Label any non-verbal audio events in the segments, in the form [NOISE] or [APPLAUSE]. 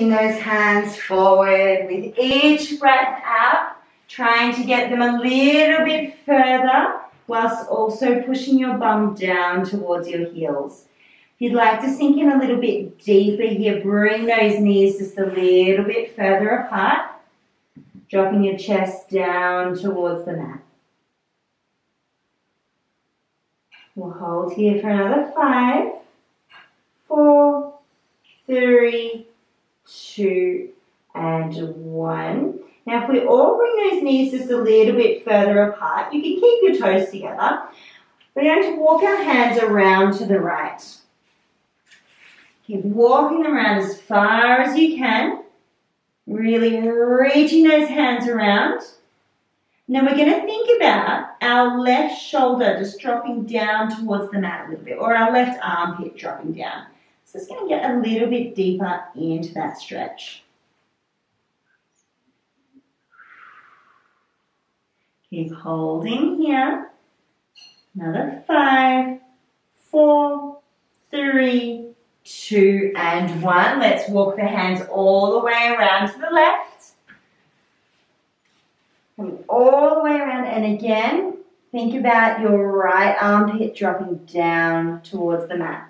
Reaching those hands forward with each breath out, trying to get them a little bit further whilst also pushing your bum down towards your heels. If you'd like to sink in a little bit deeper here, bring those knees just a little bit further apart, dropping your chest down towards the mat. We'll hold here for another five, four, three, two, and one. Now, if we all bring those knees just a little bit further apart, you can keep your toes together. We're going to walk our hands around to the right. Keep walking around as far as you can. Really reaching those hands around. Now we're going to think about our left shoulder just dropping down towards the mat a little bit, or our left armpit dropping down. So it's going to get a little bit deeper into that stretch. Keep holding here. Another five, four, three, two, and one. Let's walk the hands all the way around to the left. Coming all the way around. And again, think about your right armpit dropping down towards the mat.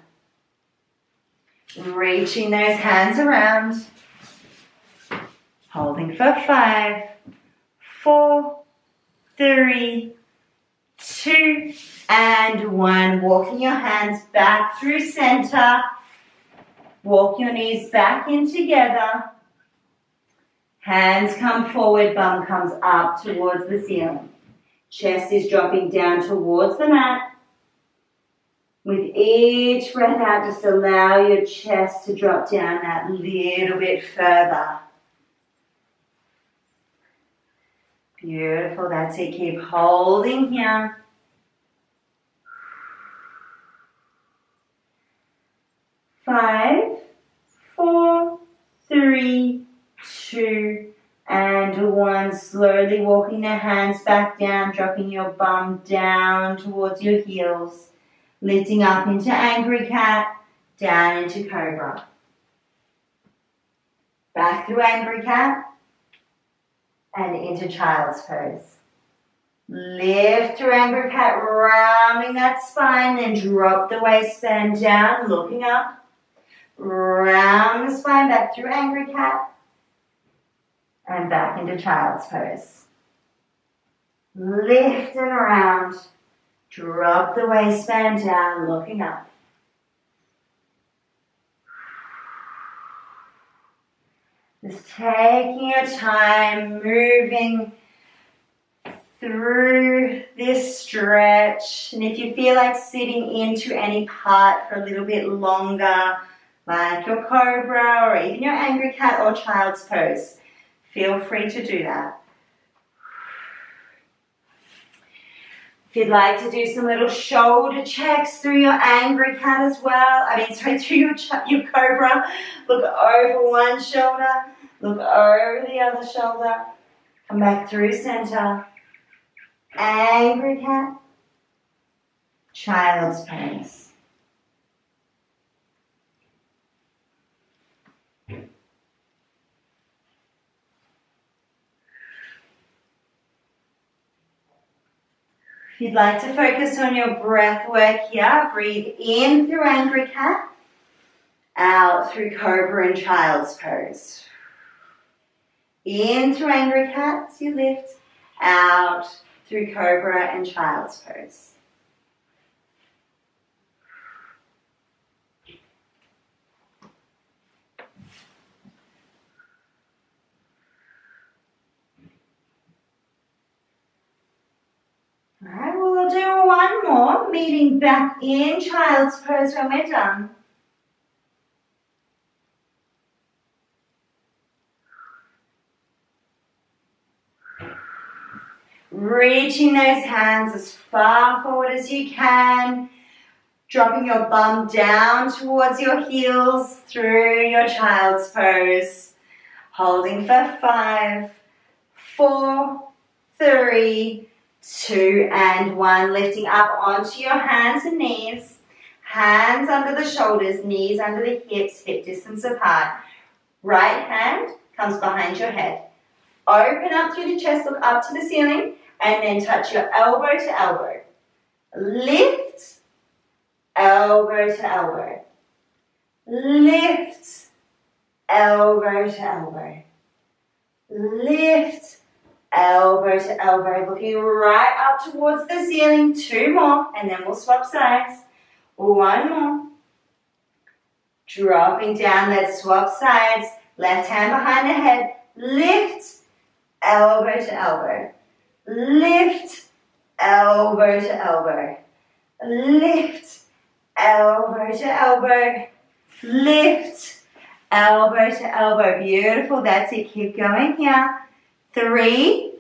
Reaching those hands around. Holding for five, four, three, two, and one. Walking your hands back through center. Walk your knees back in together. Hands come forward, bum comes up towards the ceiling. Chest is dropping down towards the mat. With each breath out, just allow your chest to drop down that little bit further. Beautiful, that's it. Keep holding here. Five, four, three, two, and one. Slowly walking the hands back down, dropping your bum down towards your heels. Lifting up into angry cat, down into cobra. Back through angry cat, and into child's pose. Lift through angry cat, rounding that spine, then drop the waistband down, looking up. Round the spine back through angry cat, and back into child's pose. Lift and around, drop the waistband down, looking up. Just taking your time, moving through this stretch. And if you feel like sitting into any part for a little bit longer, like your cobra or even your angry cat or child's pose, feel free to do that. If you'd like to do some little shoulder checks through your angry cat as well, I mean, [LAUGHS] sorry, through your, your cobra, look over one shoulder, look over the other shoulder, come back through center, angry cat, child's pose. If you'd like to focus on your breath work here, breathe in through angry cat, out through cobra and child's pose. In through angry cat you lift, out through cobra and child's pose. Alright, well we'll do one more, meeting back in child's pose when we're done. Reaching those hands as far forward as you can. Dropping your bum down towards your heels through your child's pose. Holding for five, four, three, two, and one. Lifting up onto your hands and knees. Hands under the shoulders, knees under the hips, hip distance apart. Right hand comes behind your head. Open up through the chest, look up to the ceiling, and then touch your elbow to elbow. Lift, elbow to elbow. Lift, elbow to elbow. Lift, elbow to elbow. Looking right up towards the ceiling. Two more, and then we'll swap sides. One more. Dropping down, let's swap sides. Left hand behind the head. Lift, elbow to elbow. Lift, elbow to elbow. Lift, elbow to elbow. Lift, elbow to elbow. Beautiful, that's it. Keep going here. Three,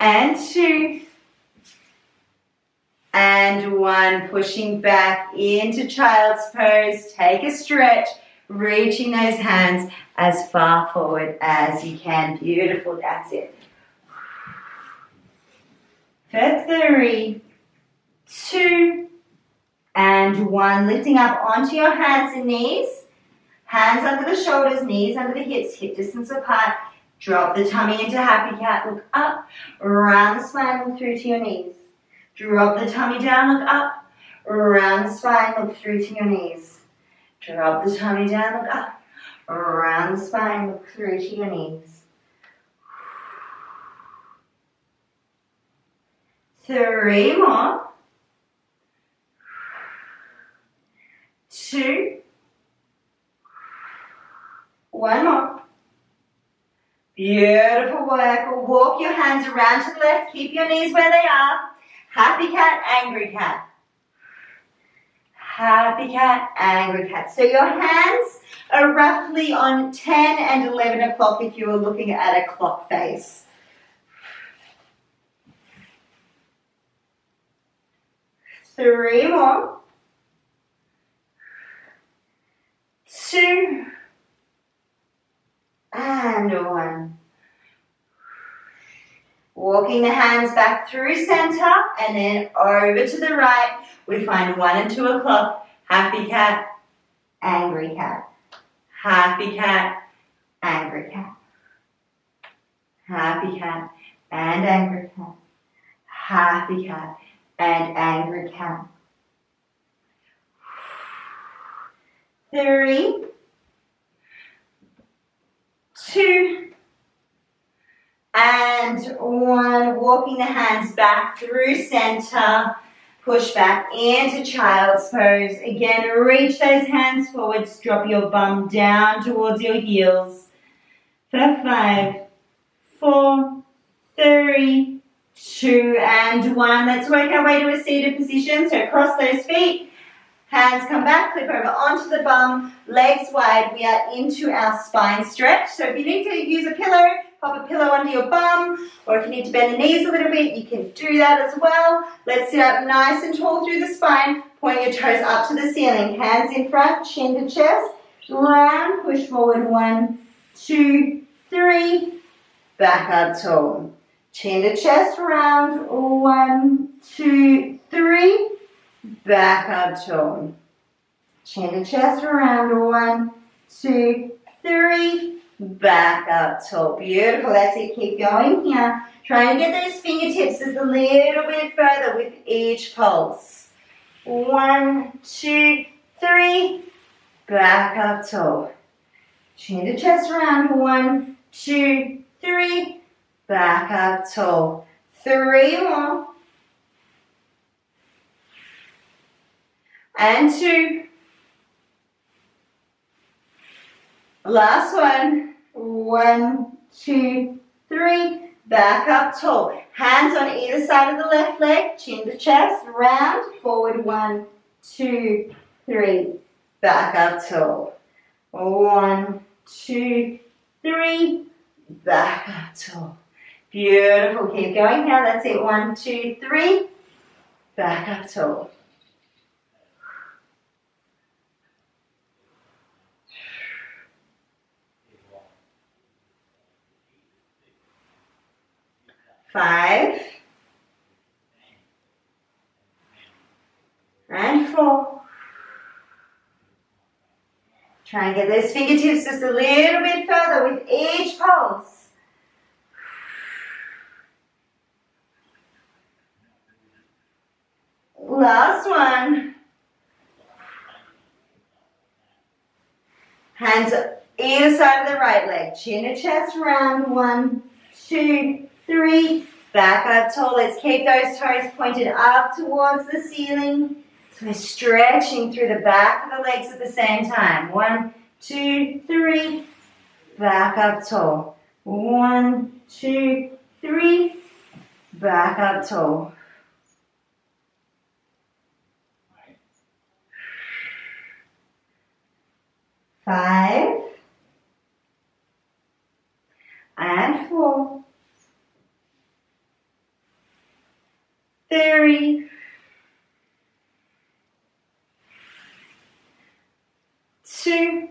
and two, and one. Pushing back into child's pose. Take a stretch, reaching those hands as far forward as you can. Beautiful, that's it. For three, two, and one. Lifting up onto your hands and knees. Hands under the shoulders, knees under the hips, hip distance apart. Drop the tummy into happy cat. Look up, around the spine, look through to your knees. Drop the tummy down, look up, around the spine, look through to your knees. Drop the tummy down, look up, around the spine, look through to your knees. Three more. Two. One more. Beautiful work. Walk your hands around to the left. Keep your knees where they are. Happy cat, angry cat. Happy cat, angry cat. So your hands are roughly on 10 and 11 o'clock if you were looking at a clock face. Three more. Two. Ah, and one. Walking the hands back through center and then over to the right. We find one and two o'clock. Happy cat, angry cat. Happy cat, angry cat. Happy cat and angry cat. Happy cat and angry cat. [SIGHS] Three, two, and one. Walking the hands back through center. Push back into child's pose. Again, reach those hands forwards. Drop your bum down towards your heels. For five, four, three, two, and one. Let's work our way to a seated position. So cross those feet. Hands come back, flip over onto the bum, legs wide. We are into our spine stretch. So if you need to use a pillow, pop a pillow under your bum, or if you need to bend the knees a little bit, you can do that as well. Let's sit up nice and tall through the spine, point your toes up to the ceiling. Hands in front, chin to chest, round, push forward, one, two, three, back up tall. Chin to chest, round, one, two, three, back up tall. Chin to chest around, one, two, three, back up toe. Beautiful, that's it, keep going here. Try and get those fingertips just a little bit further with each pulse. One, two, three, back up toe. Chin to chest around, one, two, three, back up toe. Three more. And two. Last one. One, two, three. Back up tall. Hands on either side of the left leg. Chin to chest. Round. Forward. One, two, three. Back up tall. One, two, three. Back up tall. Beautiful. Keep going now. That's it. One, two, three. Back up tall. Five, and four, Try and get those fingertips just a little bit further with each pulse. Last one. Hands either side of the right leg. Chin to chest round. One, two, three. Back up tall. Let's keep those toes pointed up towards the ceiling. So we're stretching through the back of the legs at the same time. One, two, three. Back up tall. One, two, three. Back up tall. Five. And four. Three. Two.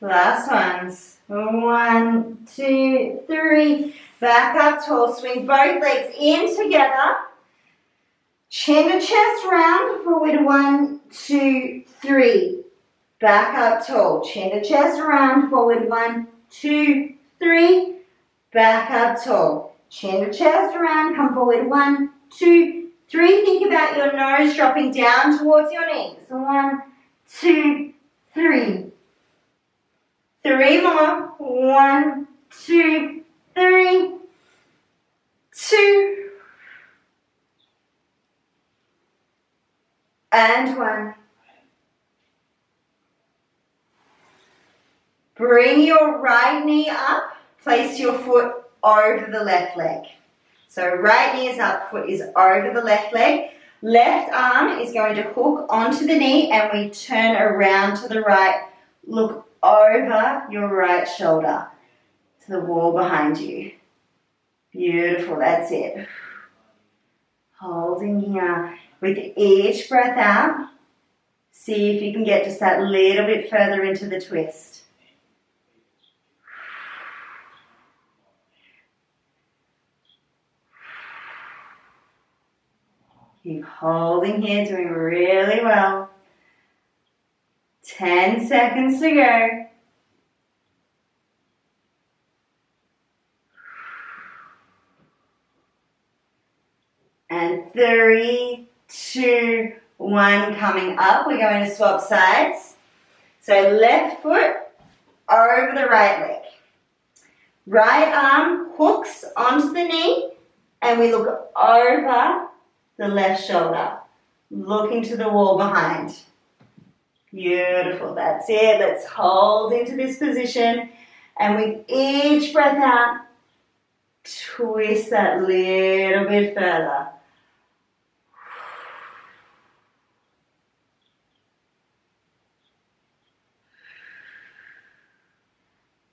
Last ones. One, two, three. Back up tall. Swing both legs in together. Chin to chest round. Forward. One, two, three. Back up tall. Chin to chest round. Forward. One, two, three. Back up tall. Chin to chest around. Come forward. One, two, three. Think about your nose dropping down towards your knees. One, two, three. Three more. One, two, three, two, and one. Bring your right knee up. Place your foot over the left leg. So right knee is up, foot is over the left leg. Left arm is going to hook onto the knee and we turn around to the right. Look over your right shoulder to the wall behind you. Beautiful, that's it. Holding here. With each breath out, see if you can get just that little bit further into the twist. Keep holding here, doing really well. 10 seconds to go. And three, two, one, coming up. We're going to swap sides. So left foot over the right leg. Right arm hooks onto the knee and we look over the left shoulder. Looking to the wall behind. Beautiful, that's it. Let's hold into this position. And with each breath out, twist that little bit further.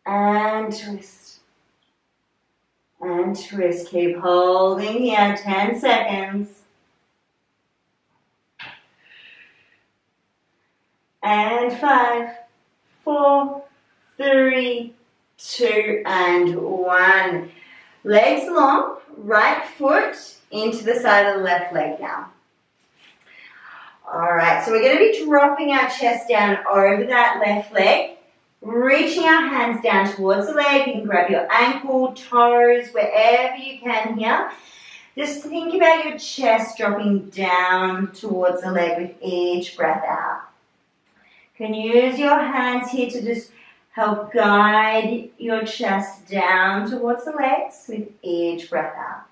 And twist. And twist. Keep holding here 10 seconds. And five, four, three, two, and one. Legs long, right foot into the side of the left leg now. All right, so we're going to be dropping our chest down over that left leg, reaching our hands down towards the leg. You can grab your ankle, toes, wherever you can here. Just think about your chest dropping down towards the leg with each breath out. Can use your hands here to just help guide your chest down towards the legs with each breath out.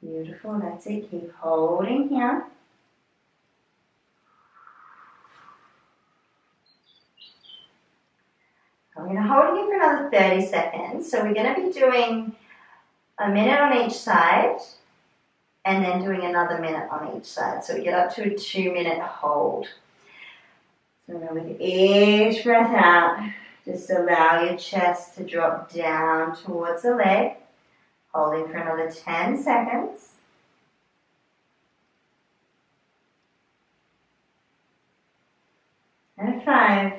Beautiful, that's it. Keep holding here. I'm going to hold here for another 30 seconds. So we're going to be doing a minute on each side and then doing another minute on each side. So we get up to a two minute hold. So now with each breath out, just allow your chest to drop down towards the leg, holding for another 10 seconds. And five,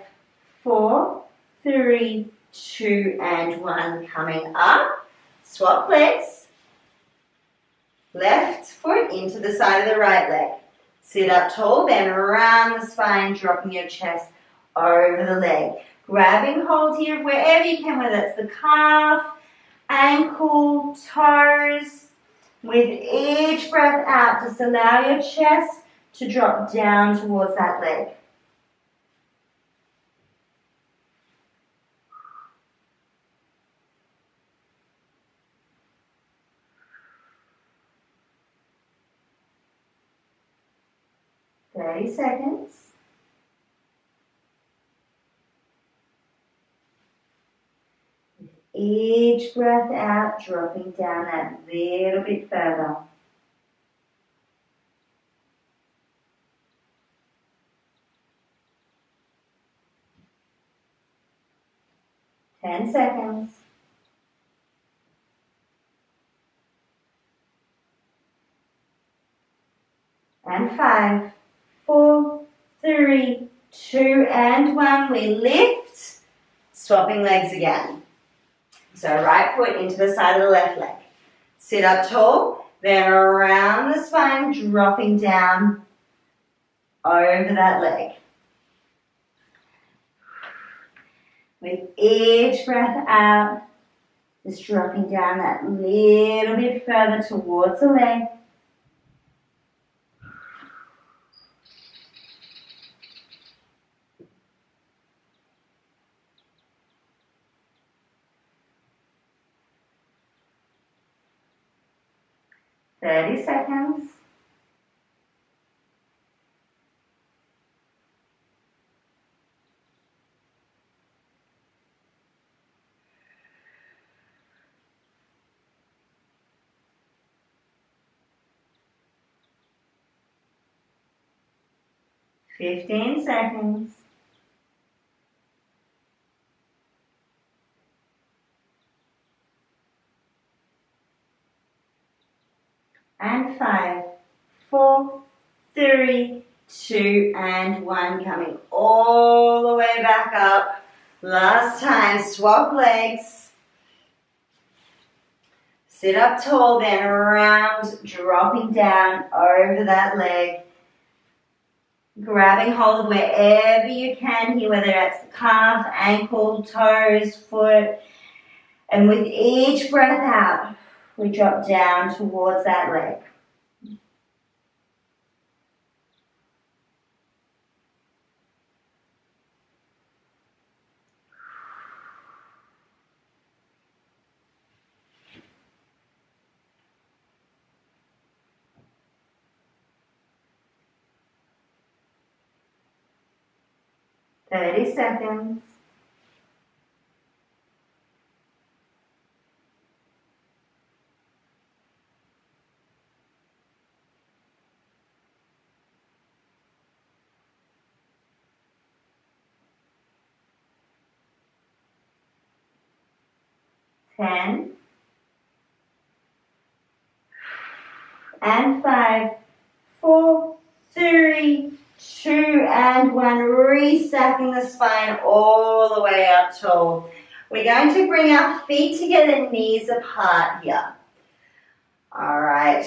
four, three, two, and one. Coming up. Swap legs. Left foot into the side of the right leg. Sit up tall, then around the spine, dropping your chest over the leg. Grabbing hold here wherever you can, whether it's the calf, ankle, toes. With each breath out, just allow your chest to drop down towards that leg. Thirty seconds. Each breath out, dropping down that little bit further. Ten seconds. And five, three, two, and one. We lift, swapping legs again. So right foot into the side of the left leg. Sit up tall, then around the spine, dropping down over that leg. With each breath out, just dropping down that little bit further towards the leg. Thirty seconds. Fifteen seconds. And five, four, three, two, and one. Coming all the way back up. Last time, swap legs. Sit up tall, then around, dropping down over that leg grabbing hold of wherever you can here, whether that's the calf, ankle, toes, foot. And with each breath out, we drop down towards that leg. Thirty seconds. Ten. And five, two, and one. Restacking the spine all the way up tall. We're going to bring our feet together, knees apart here. All right.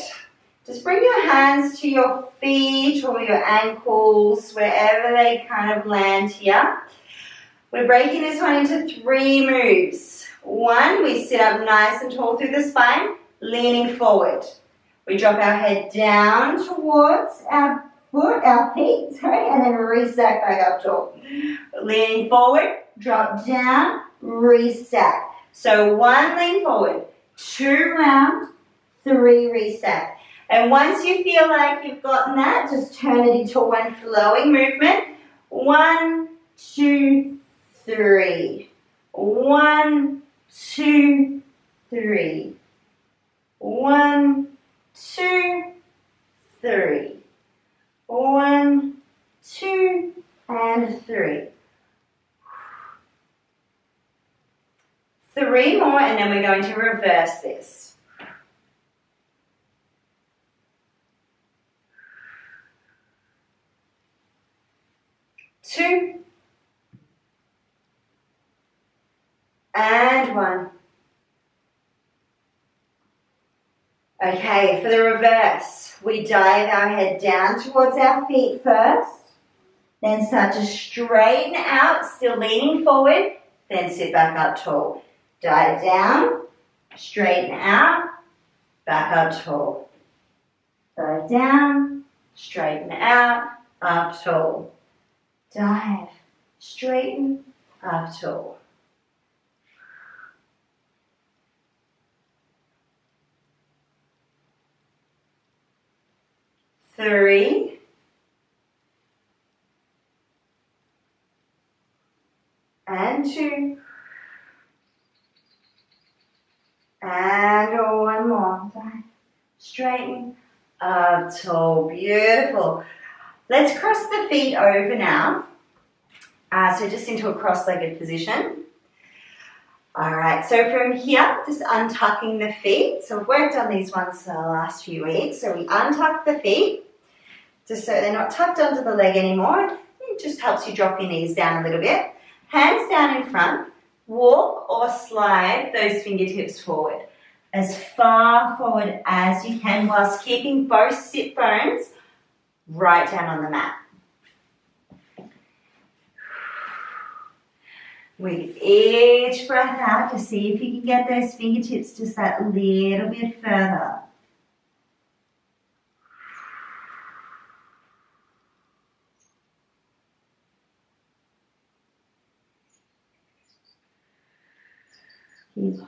Just bring your hands to your feet or your ankles, wherever they kind of land here. We're breaking this one into three moves. One, we sit up nice and tall through the spine, leaning forward. We drop our head down towards our foot, our feet, sorry, and then restack back up tall. Leaning forward, drop down, restack. So one lean forward, two round, three restack. And once you feel like you've gotten that, just turn it into one flowing movement. One, two, three. One, two, three. One, two, three. One, two, and three. Three more, and then we're going to reverse this. Two, and one. Okay, for the reverse, we dive our head down towards our feet first, then start to straighten out, still leaning forward, then sit back up tall. Dive down, straighten out, back up tall. Dive down, straighten out, up tall. Dive, straighten, up tall. Three. And two. And one more. Dive. Straighten. Up tall. Beautiful. Let's cross the feet over now. Uh, so just into a cross-legged position. All right, so from here, just untucking the feet. So we've worked on these ones for the last few weeks. So we untuck the feet, just so they're not tucked under the leg anymore. It just helps you drop your knees down a little bit. Hands down in front. Walk or slide those fingertips forward. As far forward as you can whilst keeping both sit bones right down on the mat. With each breath out, to see if you can get those fingertips just that little bit further.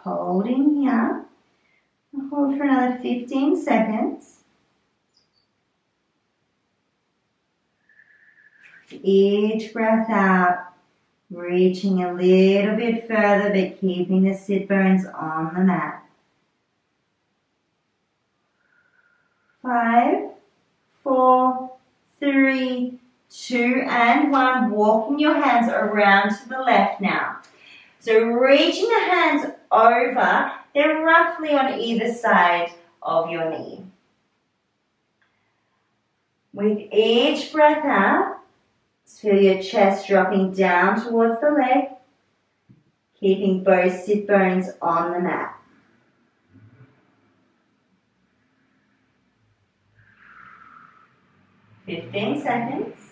Holding here. Hold for another 15 seconds. Each breath out, reaching a little bit further but keeping the sit bones on the mat. Five, four, three, two, and one. Walking your hands around to the left now. So reaching the hands over, they're roughly on either side of your knee. With each breath out, feel your chest dropping down towards the leg, keeping both sit bones on the mat. Fifteen seconds.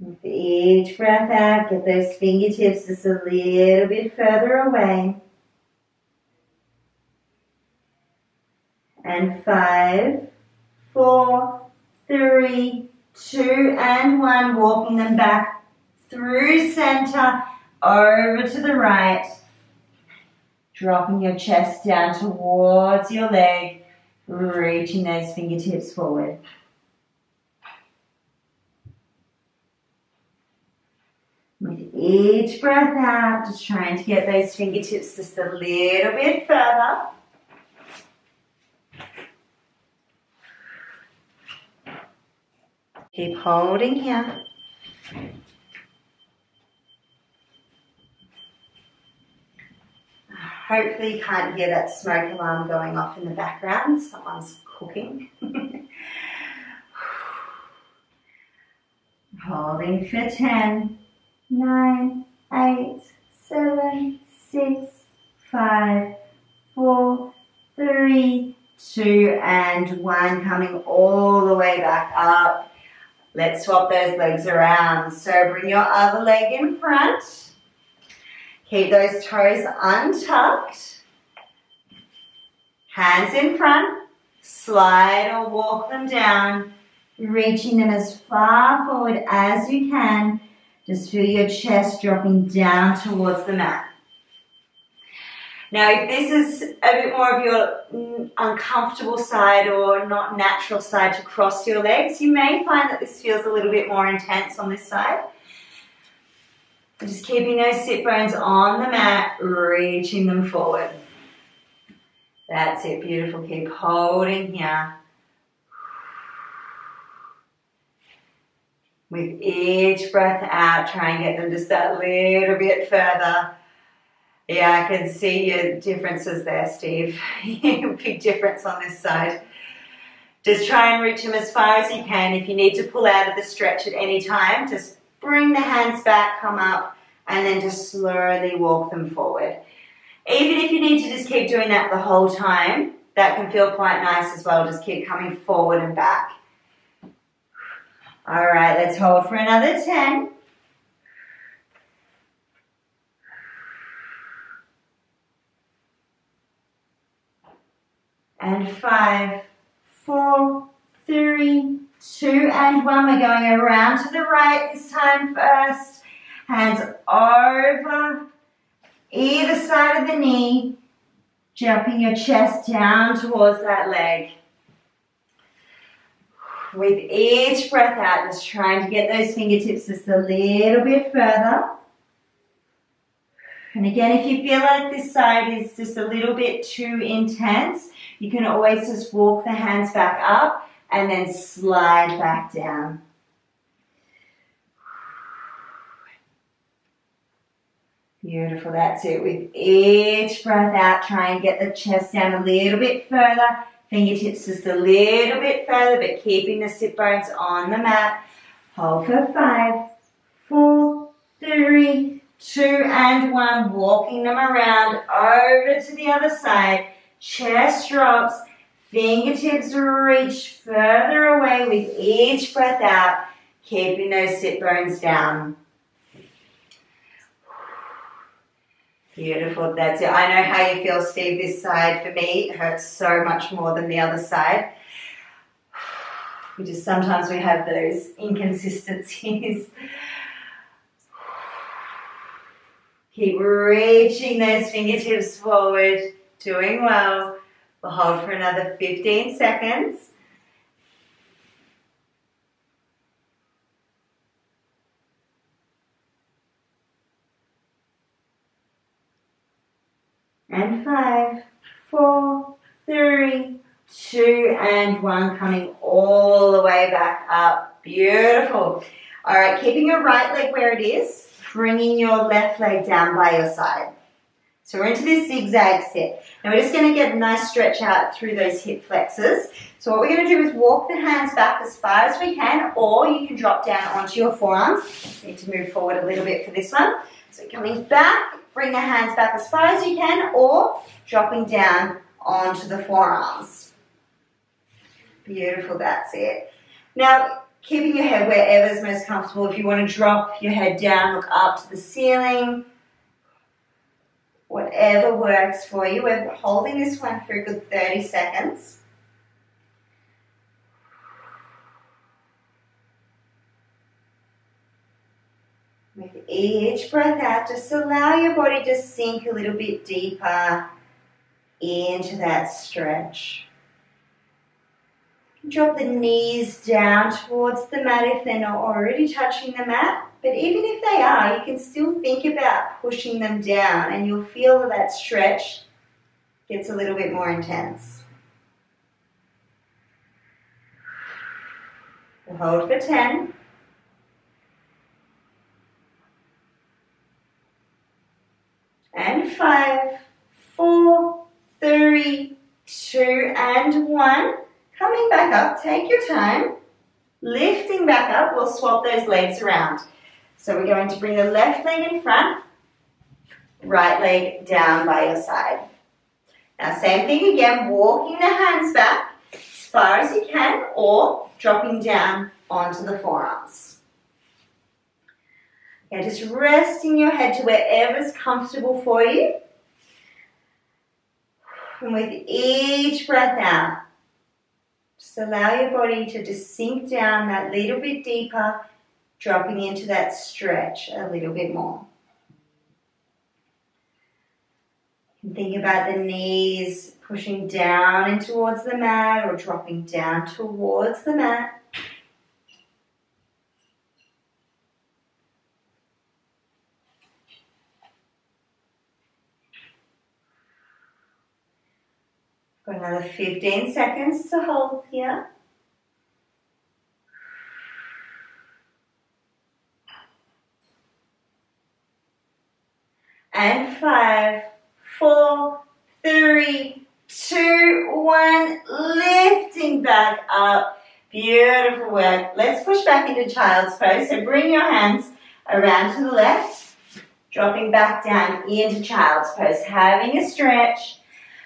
With each breath out, get those fingertips just a little bit further away. And five, four, three, two, and one. Walking them back through center, over to the right. Dropping your chest down towards your leg, reaching those fingertips forward. With each breath out, just trying to get those fingertips just a little bit further. Keep holding here. Hopefully you can't hear that smoke alarm going off in the background. Someone's cooking. [LAUGHS] Holding for 10 nine, eight, seven, six, five, four, three, two, and one. Coming all the way back up. Let's swap those legs around. So bring your other leg in front. Keep those toes untucked. Hands in front. Slide or walk them down, reaching them as far forward as you can just feel your chest dropping down towards the mat. Now, if this is a bit more of your mm, uncomfortable side or not natural side to cross your legs, you may find that this feels a little bit more intense on this side. Just keeping those sit bones on the mat, reaching them forward. That's it, beautiful. Keep holding here. With each breath out, try and get them just that little bit further. Yeah, I can see your differences there, Steve. [LAUGHS] Big difference on this side. Just try and reach them as far as you can. If you need to pull out of the stretch at any time, just bring the hands back, come up, and then just slowly walk them forward. Even if you need to just keep doing that the whole time, that can feel quite nice as well. Just keep coming forward and back. All right, let's hold for another 10. And five, four, three, two, and one. We're going around to the right this time first. Hands over either side of the knee, jumping your chest down towards that leg. With each breath out, just trying to get those fingertips just a little bit further. And again, if you feel like this side is just a little bit too intense, you can always just walk the hands back up and then slide back down. Beautiful, that's it. With each breath out, try and get the chest down a little bit further. Fingertips just a little bit further, but keeping the sit bones on the mat. Hold for five, four, three, two, and one. Walking them around over to the other side. Chest drops. Fingertips reach further away with each breath out, keeping those sit bones down. Beautiful, that's it. I know how you feel, Steve. This side for me hurts so much more than the other side. [SIGHS] We just sometimes we have those inconsistencies. [SIGHS] Keep reaching those fingertips forward, doing well. We'll hold for another 15 seconds. And five, four, three, two, and one. Coming all the way back up. Beautiful. All right, keeping your right leg where it is, bringing your left leg down by your side. So we're into this zigzag sit. Now we're just going to get a nice stretch out through those hip flexors. So what we're going to do is walk the hands back as far as we can, or you can drop down onto your forearms. Need to move forward a little bit for this one. So coming back, Bring the hands back as far as you can or dropping down onto the forearms. Beautiful, that's it. Now, keeping your head wherever is most comfortable. If you want to drop your head down, look up to the ceiling. Whatever works for you. We're holding this one for a good 30 seconds. With each breath out, just allow your body to sink a little bit deeper into that stretch. Drop the knees down towards the mat if they're not already touching the mat. But even if they are, you can still think about pushing them down and you'll feel that stretch gets a little bit more intense. We'll hold for 10. And five, four, three, two, and one. Coming back up, take your time. Lifting back up, we'll swap those legs around. So we're going to bring the left leg in front, right leg down by your side. Now same thing again, walking the hands back as far as you can or dropping down onto the forearms. Yeah, just resting your head to wherever's comfortable for you. And with each breath out, just allow your body to just sink down that little bit deeper, dropping into that stretch a little bit more. And think about the knees pushing down and towards the mat or dropping down towards the mat. For another 15 seconds to hold here. And five, four, three, two, one. Lifting back up. Beautiful work. Let's push back into child's pose. So bring your hands around to the left, dropping back down into child's pose, having a stretch.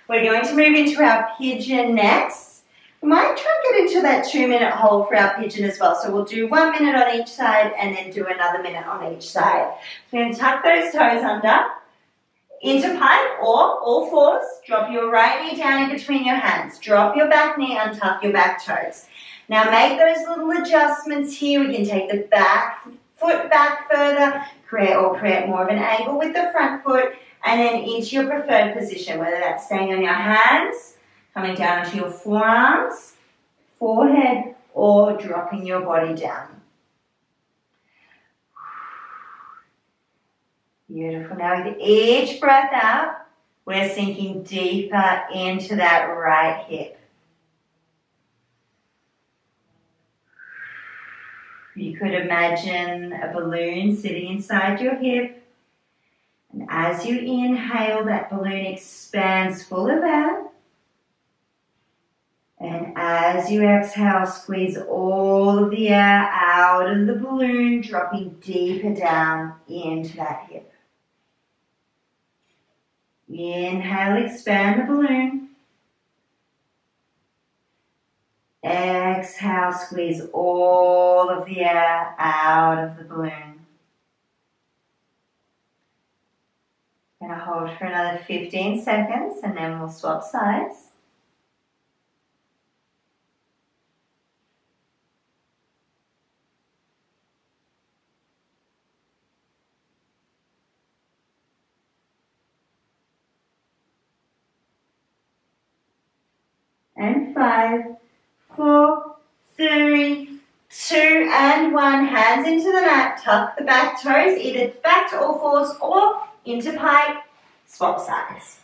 We're going to move into our pigeon next. We might try and get into that two minute hold for our pigeon as well. So we'll do one minute on each side and then do another minute on each side. We're going to tuck those toes under into pike or all fours. Drop your right knee down in between your hands. Drop your back knee, untuck your back toes. Now make those little adjustments here. We can take the back foot back further, create or create more of an angle with the front foot, and then into your preferred position, whether that's staying on your hands, coming down onto your forearms, forehead, or dropping your body down. Beautiful. Now with each breath out, we're sinking deeper into that right hip. You could imagine a balloon sitting inside your hip. And as you inhale, that balloon expands full of air. And as you exhale, squeeze all of the air out of the balloon, dropping deeper down into that hip. Inhale, expand the balloon. Exhale, squeeze all of the air out of the balloon. Gonna hold for another 15 seconds and then we'll swap sides. And five, four, three, two, and one. Hands into the mat. Tuck the back toes, either back to all fours or into pike. Swap sides.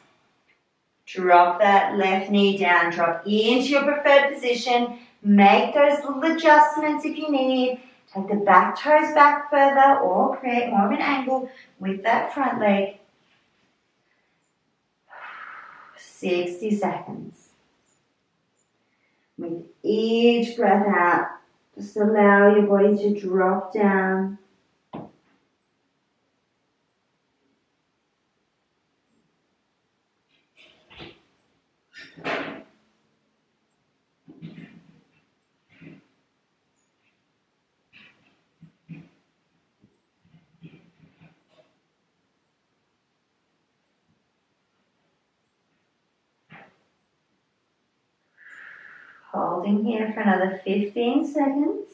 Drop that left knee down. Drop into your preferred position. Make those little adjustments if you need. Take the back toes back further or create more of an angle with that front leg. 60 seconds. With each breath out, just allow your body to drop down. Holding here for another 15 seconds.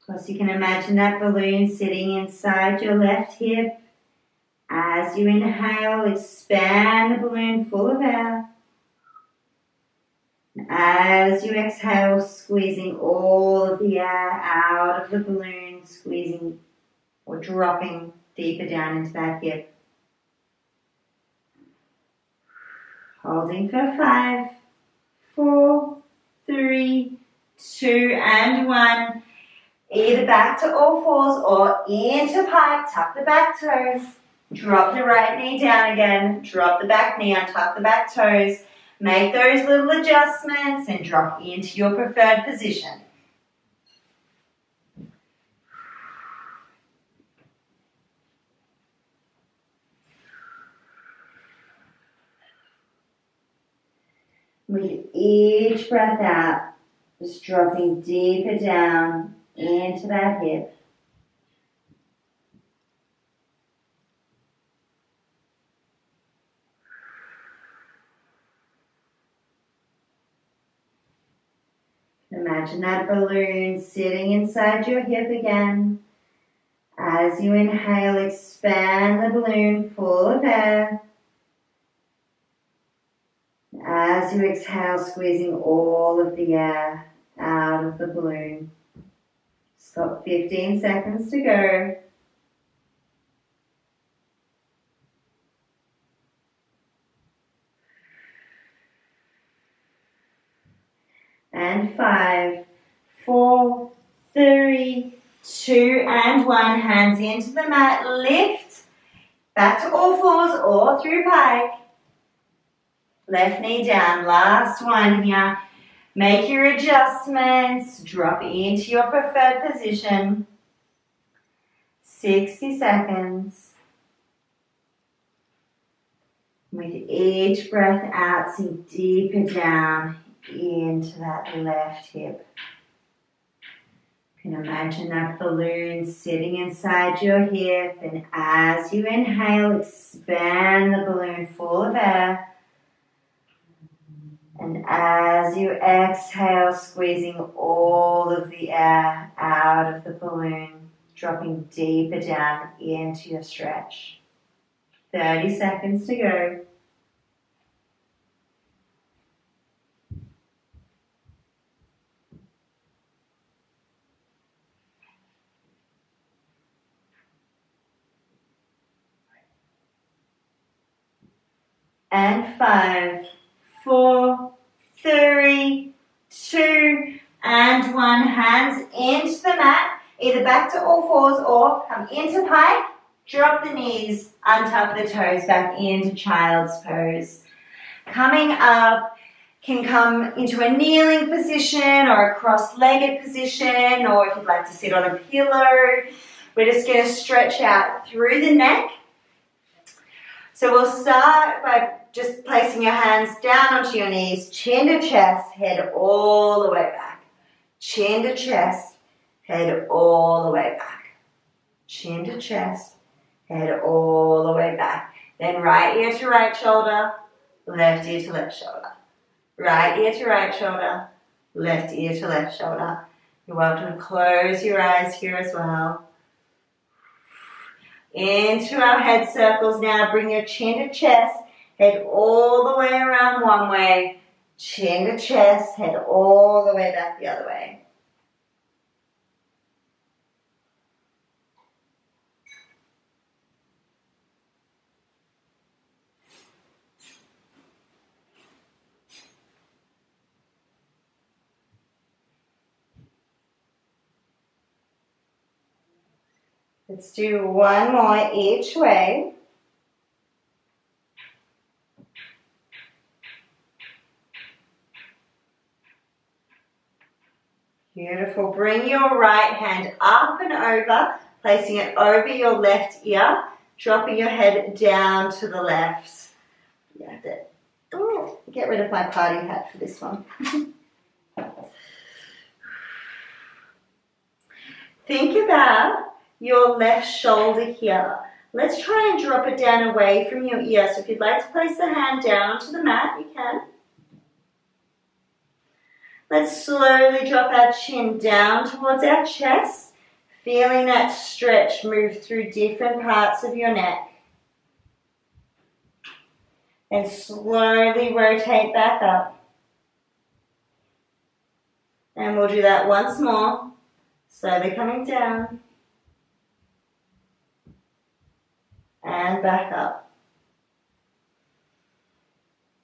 Of course, you can imagine that balloon sitting inside your left hip. As you inhale, expand the balloon full of air. As you exhale, squeezing all of the air out of the balloon, squeezing or dropping deeper down into that hip. Holding for five four, three, two, and one. Either back to all fours or into pike. Tuck the back toes. Drop the right knee down again. Drop the back knee, untuck the back toes. Make those little adjustments and drop into your preferred position. With each breath out, just dropping deeper down into that hip. Imagine that balloon sitting inside your hip again. As you inhale, expand the balloon full of air. As you exhale, squeezing all of the air out of the balloon. Just got 15 seconds to go. And five, four, three, two, and one. Hands into the mat. Lift. Back to all fours or through pike. Left knee down. Last one here. Make your adjustments. Drop into your preferred position. 60 seconds. With each breath out, sink deeper down into that left hip. You can imagine that balloon sitting inside your hip, and as you inhale, expand the balloon full of air. And as you exhale, squeezing all of the air out of the balloon, dropping deeper down into your stretch. 30 seconds to go. And five, four, three, two, and one. Hands into the mat, either back to all fours or come into pike. Drop the knees, untuck the toes back into child's pose. Coming up, can come into a kneeling position or a cross-legged position, or if you'd like to sit on a pillow. We're just going to stretch out through the neck. So we'll start by just placing your hands down onto your knees, chin to chest, head all the way back. Chin to chest, head all the way back. Chin to chest, head all the way back. Then right ear to right shoulder, left ear to left shoulder. Right ear to right shoulder, left ear to left shoulder. You're welcome to close your eyes here as well. Into our head circles now. Bring your chin to chest, head all the way around one way, chin to chest, head all the way back the other way. Let's do one more each way. Beautiful. Bring your right hand up and over, placing it over your left ear, dropping your head down to the left. You have to oh, get rid of my party hat for this one. [LAUGHS] Think about your left shoulder here. Let's try and drop it down away from your ear. So if you'd like to place the hand down onto the mat, you can. Let's slowly drop our chin down towards our chest, feeling that stretch move through different parts of your neck. And slowly rotate back up. And we'll do that once more. Slowly coming down. and back up.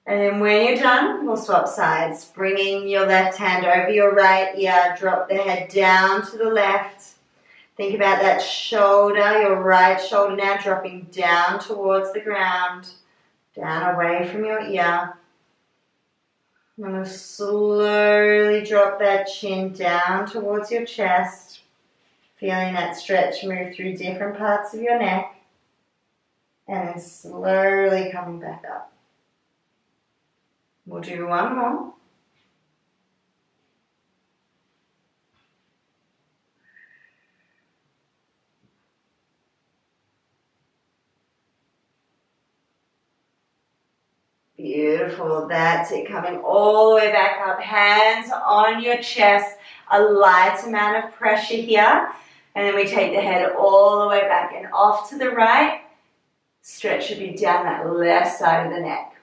And then when you're done, we'll swap sides, bringing your left hand over your right ear, drop the head down to the left. Think about that shoulder, your right shoulder now dropping down towards the ground, down away from your ear. I'm going to slowly drop that chin down towards your chest, feeling that stretch move through different parts of your neck and then slowly coming back up. We'll do one more. Beautiful, that's it, coming all the way back up, hands on your chest, a light amount of pressure here, and then we take the head all the way back and off to the right, Stretch should be down that left side of the neck.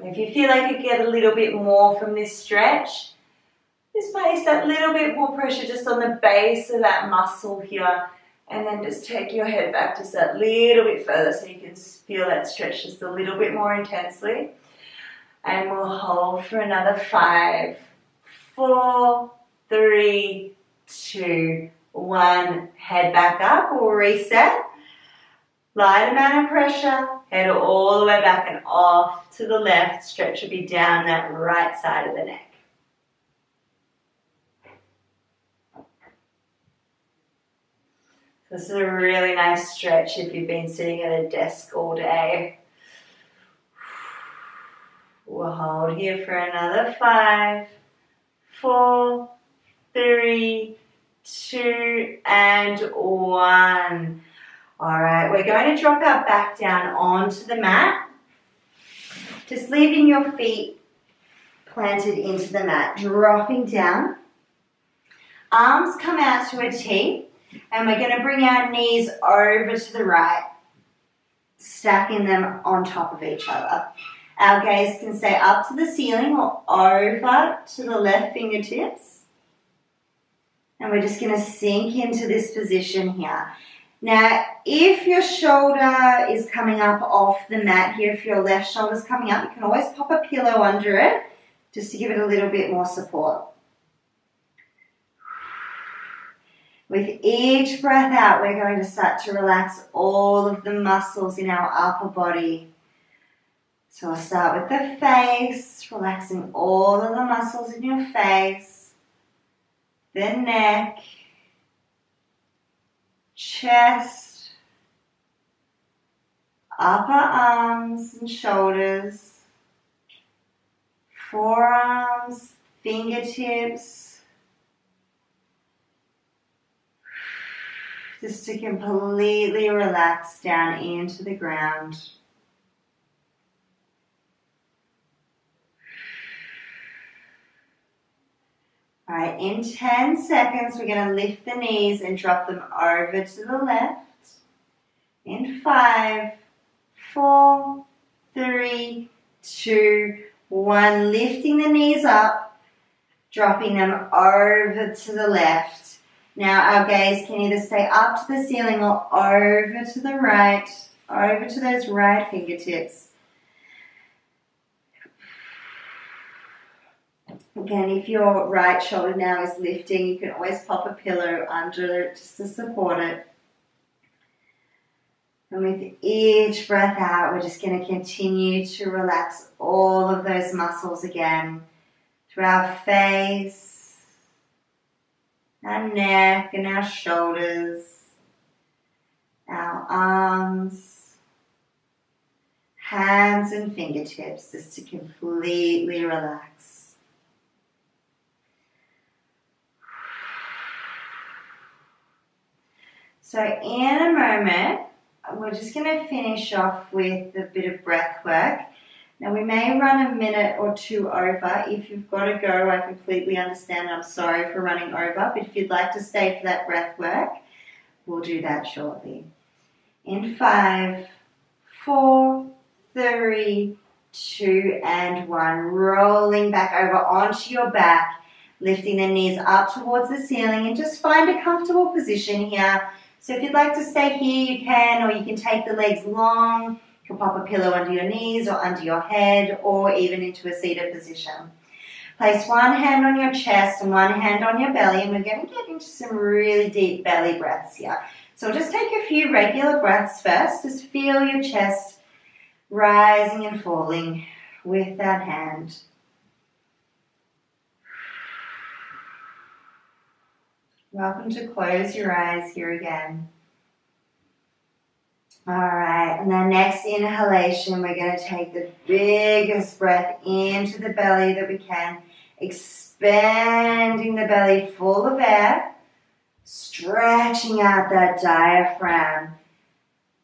If you feel like you get a little bit more from this stretch, just place that little bit more pressure just on the base of that muscle here and then just take your head back just that little bit further so you can feel that stretch just a little bit more intensely. And we'll hold for another five, four, three, two, one, head back up, we'll reset. Light amount of pressure, Head all the way back and off to the left. Stretch will be down that right side of the neck. This is a really nice stretch if you've been sitting at a desk all day. We'll hold here for another five, four, three, two, and one. All right, we're going to drop our back down onto the mat. Just leaving your feet planted into the mat, dropping down. Arms come out to a T, and we're going to bring our knees over to the right, stacking them on top of each other. Our gaze can stay up to the ceiling or over to the left fingertips. And we're just going to sink into this position here. Now, if your shoulder is coming up off the mat here, if your left shoulder is coming up, you can always pop a pillow under it just to give it a little bit more support. With each breath out, we're going to start to relax all of the muscles in our upper body. So I'll start with the face, relaxing all of the muscles in your face, the neck, chest, upper arms and shoulders, forearms, fingertips, just to completely relax down into the ground. All right, in 10 seconds, we're going to lift the knees and drop them over to the left. In five, four, three, two, one. Lifting the knees up, dropping them over to the left. Now our gaze can either stay up to the ceiling or over to the right, over to those right fingertips. Again, if your right shoulder now is lifting, you can always pop a pillow under it just to support it. And with each breath out, we're just going to continue to relax all of those muscles again through our face, our neck, and our shoulders, our arms, hands, and fingertips, just to completely relax. So in a moment, we're just going to finish off with a bit of breath work. Now we may run a minute or two over. If you've got to go, I completely understand. I'm sorry for running over, but if you'd like to stay for that breath work, we'll do that shortly. In five, four, three, two, and one. Rolling back over onto your back, lifting the knees up towards the ceiling, and just find a comfortable position here so if you'd like to stay here, you can, or you can take the legs long. You can pop a pillow under your knees or under your head or even into a seated position. Place one hand on your chest and one hand on your belly, and we're going to get into some really deep belly breaths here. So just take a few regular breaths first. Just feel your chest rising and falling with that hand. Welcome to close your eyes here again. All right, and then next inhalation, we're going to take the biggest breath into the belly that we can, expanding the belly full of air, stretching out that diaphragm,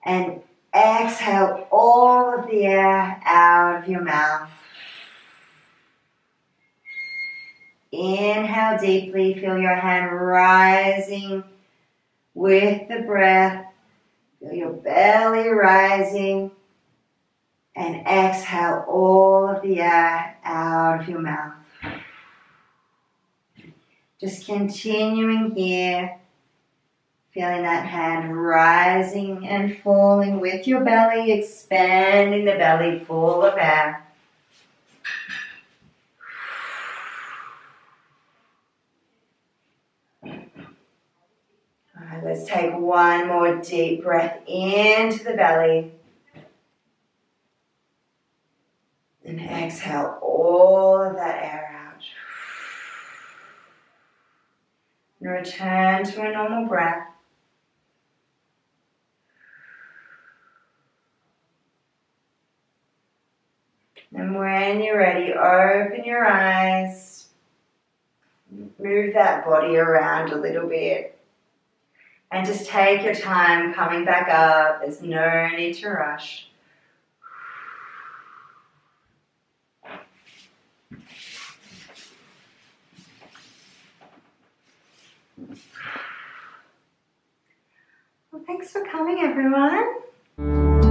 and exhale all of the air out of your mouth. Inhale deeply, feel your hand rising with the breath. Feel your belly rising. And exhale all of the air out of your mouth. Just continuing here, feeling that hand rising and falling with your belly, expanding the belly full of air. Let's take one more deep breath into the belly. And exhale all of that air out. And return to a normal breath. And when you're ready, open your eyes. Move that body around a little bit. And just take your time coming back up. There's no need to rush. Well, thanks for coming, everyone.